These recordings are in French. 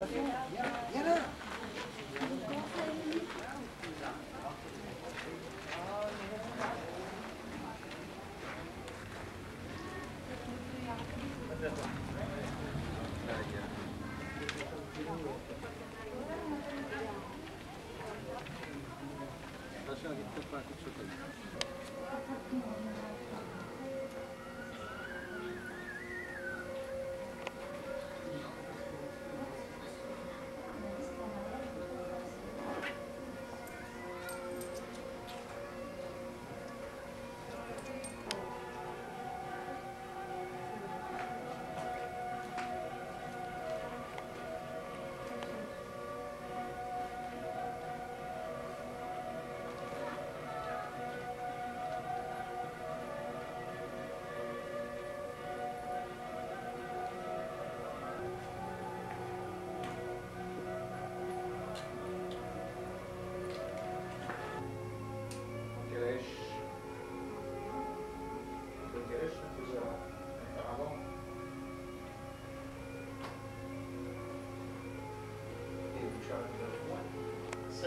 Yeah.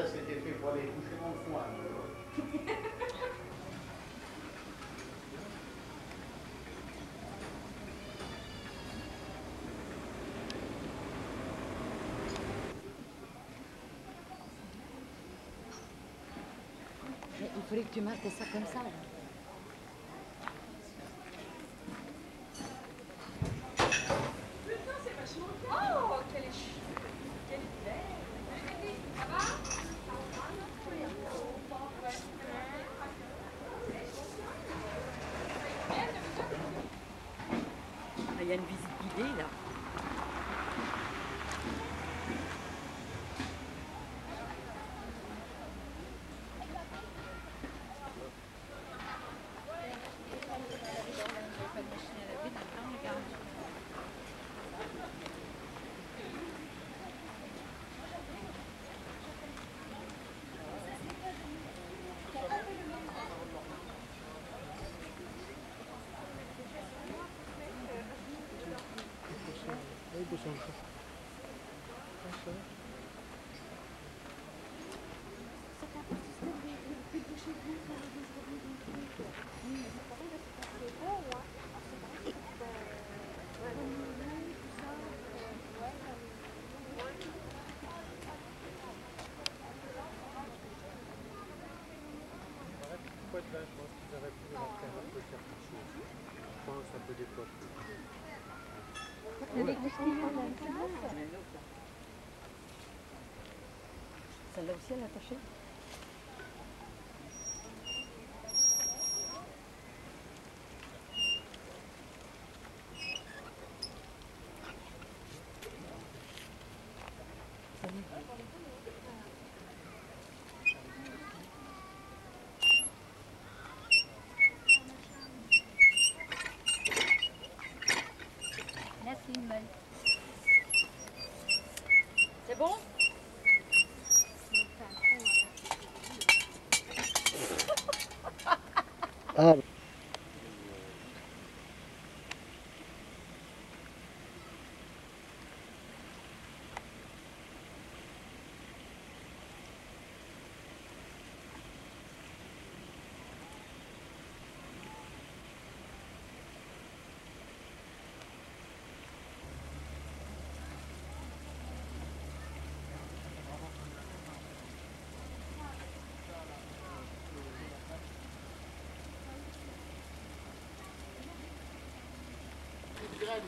C'était fait pour aller coucher dans le foin. Il fallait que tu marques ça comme ça. Oh, quelle est ch- quelle est belle. Ça va Ah, Il y a une visite guidée là. Celle-là aussi, elle est attachée?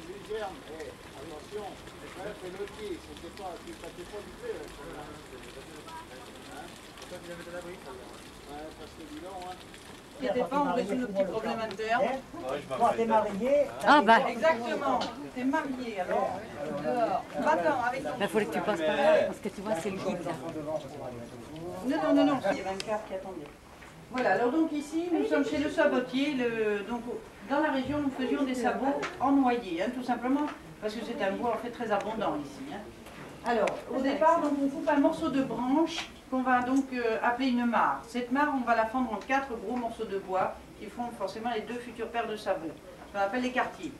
Luzerne, eh, attention, le pied, c'était pas, pas du tout. Hein Ouais, parce que dis donc, hein. T'inquiète pas, on résout nos petits problèmes internes. Toi, t'es marié, Ah bah, Exactement. T'es marié alors. Dehors. Va-t'en avec ton. il fallait que tu passes par là parce que tu vois, c'est le guide là. Non, non, non, non, il y avait un car qui attendait. Voilà, alors donc ici, nous sommes chez le sabotier. Le, donc, dans la région, nous faisions des sabots en noyer, hein, tout simplement, parce que c'est un bois en fait très abondant ici. hein. Alors, au départ, donc, on coupe un morceau de branche qu'on va donc euh, appeler une mare. Cette mare, on va la fendre en quatre gros morceaux de bois qui font forcément les deux futures paires de sabots, qu'on appelle les quartiers.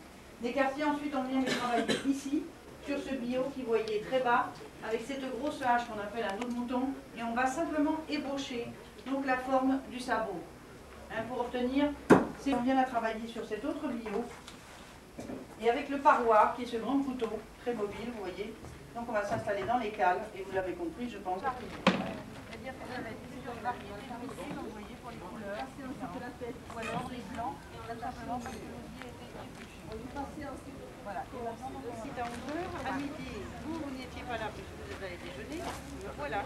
Les quartiers, ensuite, on vient les travailler ici, sur ce bio qui voyez très bas, avec cette grosse hache qu'on appelle un dos de mouton, et on va simplement ébaucher donc la forme du sabot. Hein, pour obtenir, c'est on vient à travailler sur cet autre bio, et avec le paroir, qui est ce grand couteau, très mobile, vous voyez. Donc on va s'installer dans les cales, et vous l'avez compris, je pense. C'est-à-dire que vous avez plusieurs variétés de vous voyez, pour les couleurs, ou alors les blancs, tout simplement parce que l'osier était. Voilà. Et maintenant, on site à 11h, à midi, vous, vous n'étiez pas là parce que vous avez déjeuné. Voilà.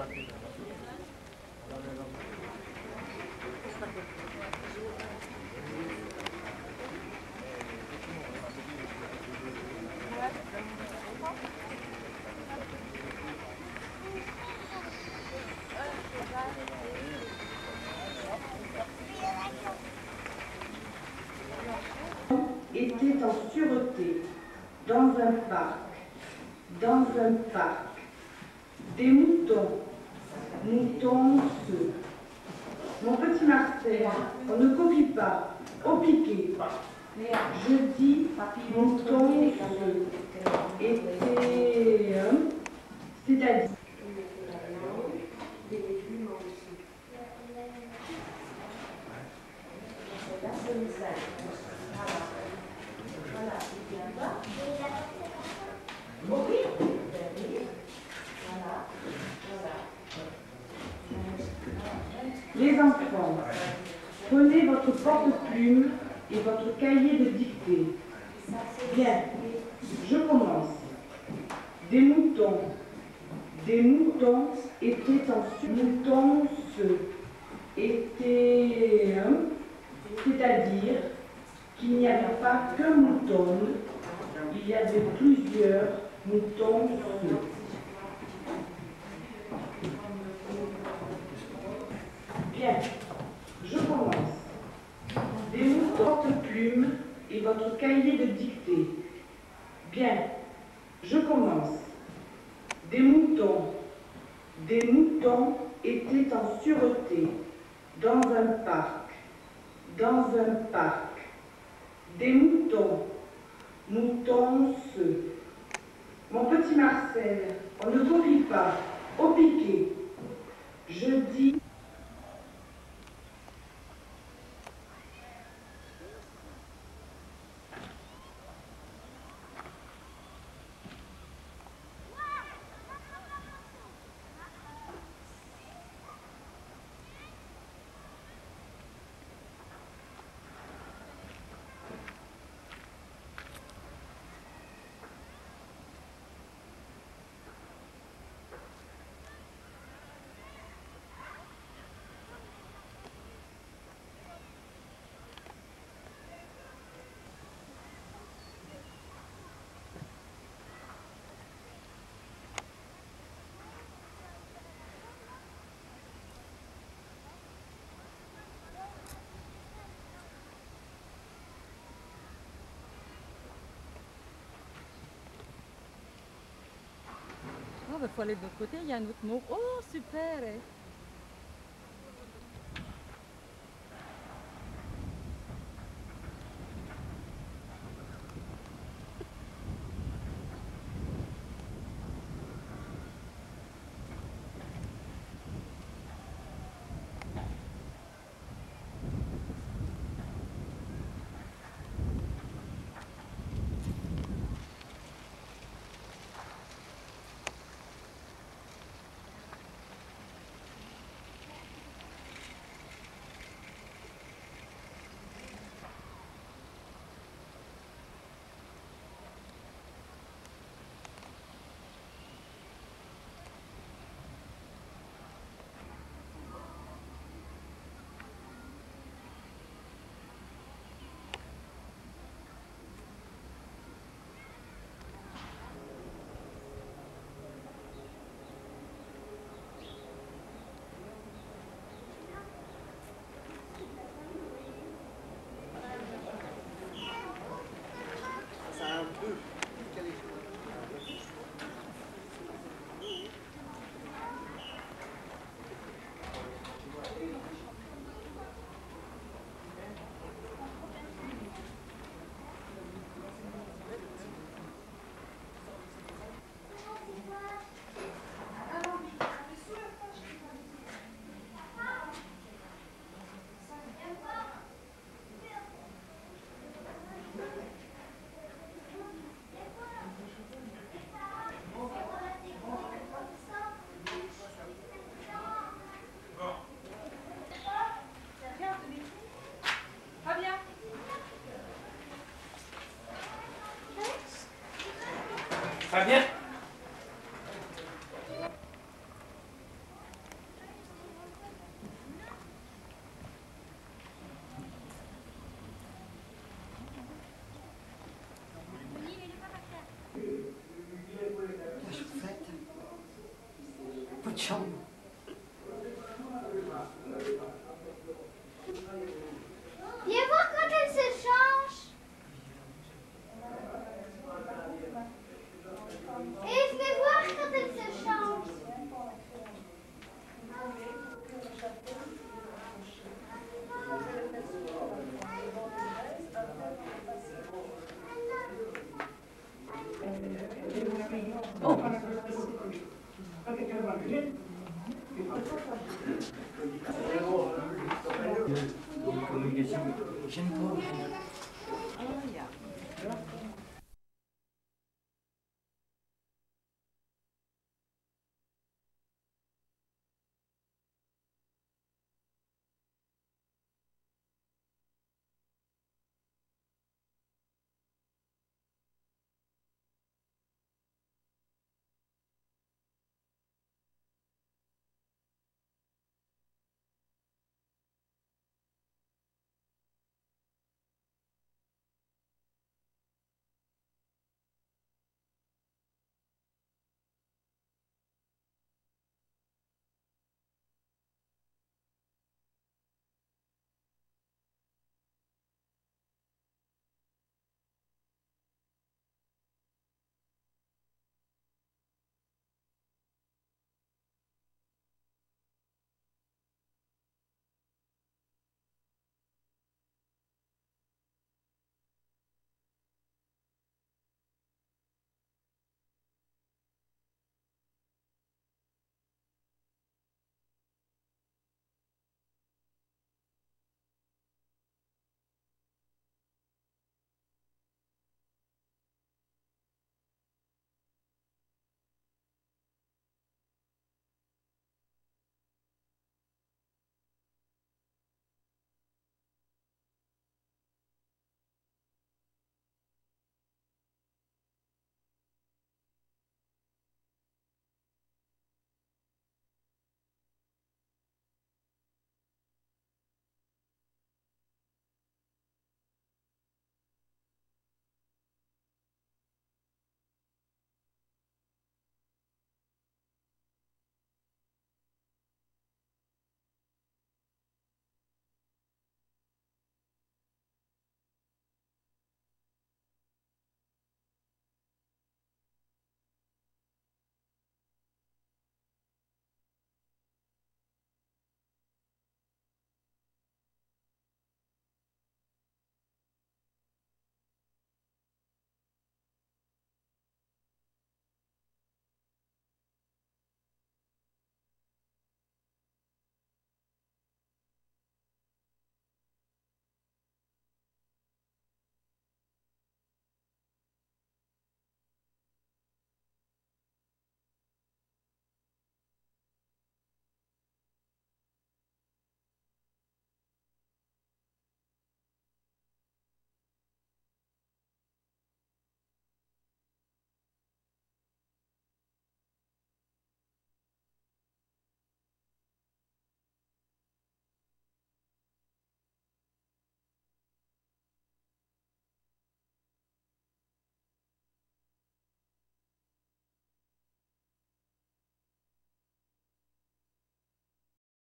Était en sûreté dans un parc, dans un parc, des moutons, moutons ceux. Mon petit Marcel, on ne copie pas, au piqué. Je dis moutons ceux. Était, c'est-à-dire. Les enfants, prenez votre porte-plume et votre cahier de dictée. Bien, je commence. Des moutons. Des moutons étaient en moutons se étaient, hein, c'est-à-dire qu'il n'y avait pas qu'un mouton, il y avait plusieurs moutons se. Bien, je commence. Des moutons porte-plume et votre cahier de dictée. Bien, je commence. Des moutons. Des moutons étaient en sûreté dans un parc. Dans un parc. Des moutons. Moutons se. Mon petit Marcel, on ne copie pas. Au piqué. Je dis. Il faut aller de l'autre côté, il y a un autre mot. Oh, super eh. 다 비. Oh, yeah.